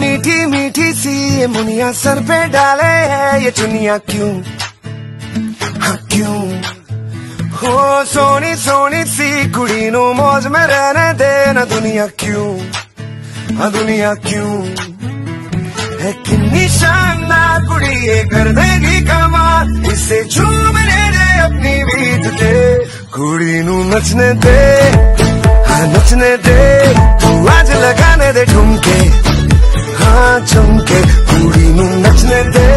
मीठी मीठी सी ये मुनिया सर पे डाले है, ये चुनिया क्यों? हाँ क्यों? हो सोनी सोनी सी कुड़ी नो मौज में रहने दे ना दुनिया क्यों? हाँ दुनिया क्यों है? किन्नी शानदार कुड़ी, ये कर देगी कमाल। इसे झूमने दे अपनी बीत के। कुड़ी नू नचने दे हाँ नचने दे। तू आज लगाने दे ठुमके। हाँ चमके। कुड़ी नू नचने दे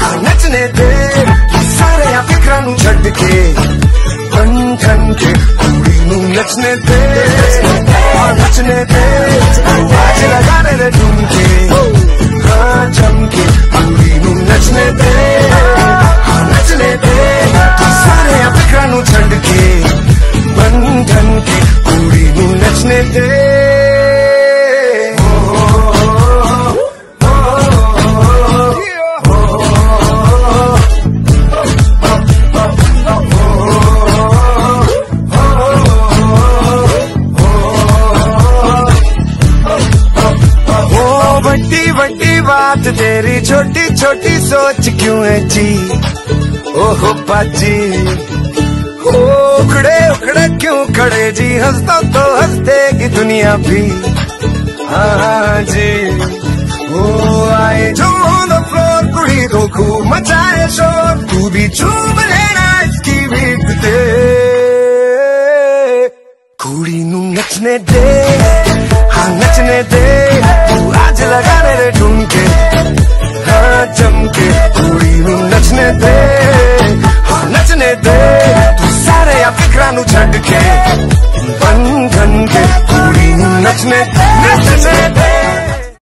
हाँ नचने दे। सारे फिक्रा नू छੱਡ के बन ठन के कुड़ी नू नचने दे। नचने तू आज लगाने दे ठुमके बड़ी बड़ी बात, तेरी छोटी छोटी सोच क्यों है जी? ओहो बाजी ओ उखड़े उखड़े क्यों खड़े जी? हंसता तो हँसते की दुनिया भी। हाँ जी ओ आए द फ्लोर कुड़ी को खूब मचाए शोर। तू भी चूम लेना इसकी बीतते कुड़ी नू नचने दे। हाँ दे तू सारे आ फिक्रा नु छੱਡ के बंधन के नू नचने नचने